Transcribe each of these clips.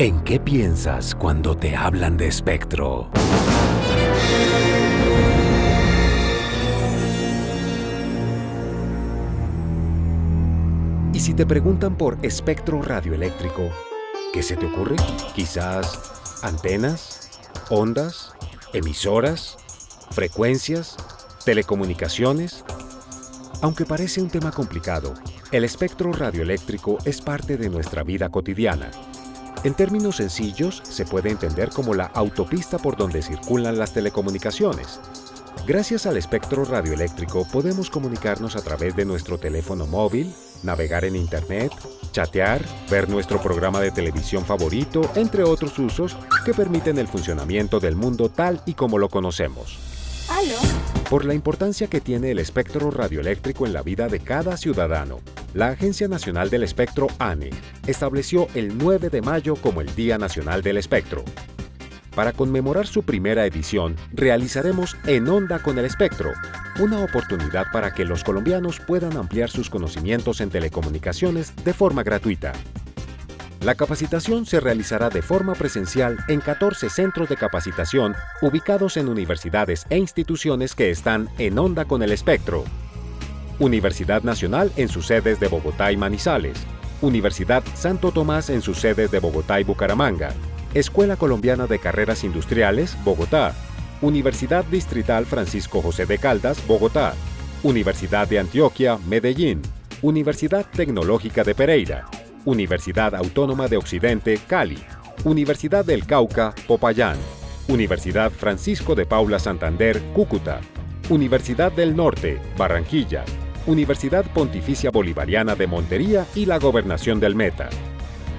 ¿En qué piensas cuando te hablan de espectro? Y si te preguntan por espectro radioeléctrico, ¿qué se te ocurre? Quizás antenas, ondas, emisoras, frecuencias, telecomunicaciones. Aunque parece un tema complicado, el espectro radioeléctrico es parte de nuestra vida cotidiana. En términos sencillos, se puede entender como la autopista por donde circulan las telecomunicaciones. Gracias al espectro radioeléctrico podemos comunicarnos a través de nuestro teléfono móvil, navegar en Internet, chatear, ver nuestro programa de televisión favorito, entre otros usos que permiten el funcionamiento del mundo tal y como lo conocemos. Por la importancia que tiene el espectro radioeléctrico en la vida de cada ciudadano, la Agencia Nacional del Espectro, ANE, estableció el 9 de mayo como el Día Nacional del Espectro. Para conmemorar su primera edición, realizaremos En Onda con el Espectro, una oportunidad para que los colombianos puedan ampliar sus conocimientos en telecomunicaciones de forma gratuita. La capacitación se realizará de forma presencial en 14 centros de capacitación ubicados en universidades e instituciones que están en onda con el espectro. Universidad Nacional en sus sedes de Bogotá y Manizales, Universidad Santo Tomás en sus sedes de Bogotá y Bucaramanga, Escuela Colombiana de Carreras Industriales, Bogotá, Universidad Distrital Francisco José de Caldas, Bogotá, Universidad de Antioquia, Medellín, Universidad Tecnológica de Pereira, Universidad Autónoma de Occidente, Cali, Universidad del Cauca, Popayán, Universidad Francisco de Paula Santander, Cúcuta, Universidad del Norte, Barranquilla, Universidad Pontificia Bolivariana de Montería y la Gobernación del Meta.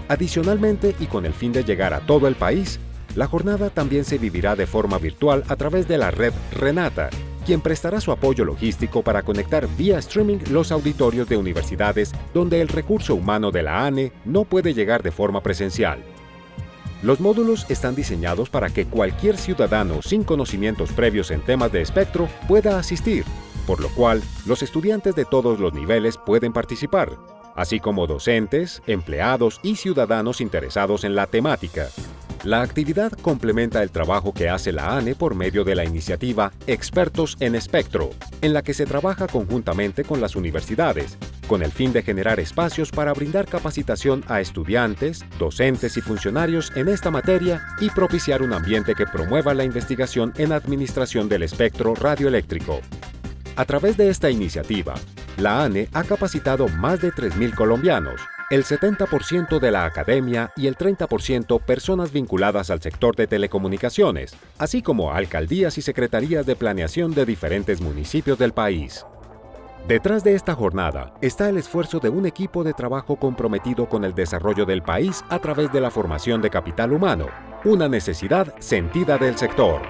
Adicionalmente, y con el fin de llegar a todo el país, la jornada también se vivirá de forma virtual a través de la red Renata, quien prestará su apoyo logístico para conectar vía streaming los auditorios de universidades donde el recurso humano de la ANE no puede llegar de forma presencial. Los módulos están diseñados para que cualquier ciudadano sin conocimientos previos en temas de espectro pueda asistir, por lo cual los estudiantes de todos los niveles pueden participar, así como docentes, empleados y ciudadanos interesados en la temática. La actividad complementa el trabajo que hace la ANE por medio de la iniciativa Expertos en Espectro, en la que se trabaja conjuntamente con las universidades, con el fin de generar espacios para brindar capacitación a estudiantes, docentes y funcionarios en esta materia y propiciar un ambiente que promueva la investigación en administración del espectro radioeléctrico. A través de esta iniciativa, la ANE ha capacitado más de 3.000 colombianos, el 70% de la academia y el 30% personas vinculadas al sector de telecomunicaciones, así como alcaldías y secretarías de planeación de diferentes municipios del país. Detrás de esta jornada está el esfuerzo de un equipo de trabajo comprometido con el desarrollo del país a través de la formación de capital humano, una necesidad sentida del sector.